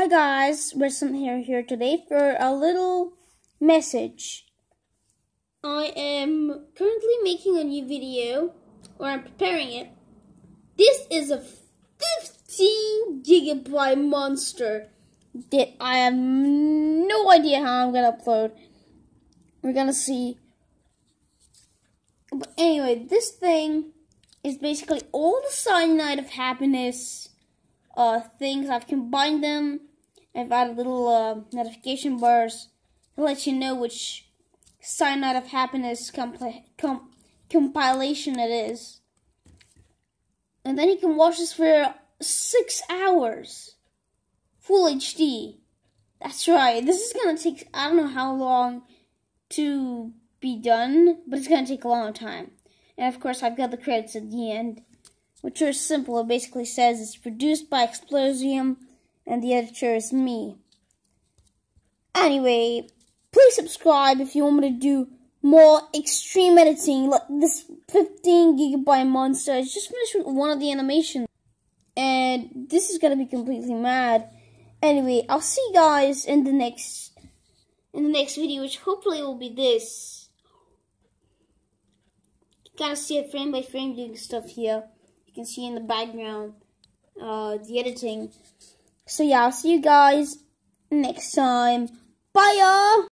Hi guys, Wilson here here today for a little message. I am currently making a new video, or I'm preparing it. This is a 15 gigabyte monster that I have no idea how I'm gonna upload. We're gonna see. But anyway, this thing is basically all the cyanide of happiness uh, things. I've combined them. I've added little uh, notification bars to let you know which Cyanide of happiness compilation it is. And then you can watch this for six hours. Full HD. That's right. This is gonna take, I don't know how long to be done, but it's gonna take a long time. And of course, I've got the credits at the end which are simple. It basically says it's produced by Explosm and the editor is me. Anyway, please subscribe if you want me to do more extreme editing. Like this 15 gigabyte monster. I just finished with one of the animations. And this is gonna be completely mad. Anyway, I'll see you guys in the next in the next video, which hopefully will be this. You gotta see it frame by frame doing stuff here. You can see in the background uh, the editing. So yeah, I'll see you guys next time. Bye y'all!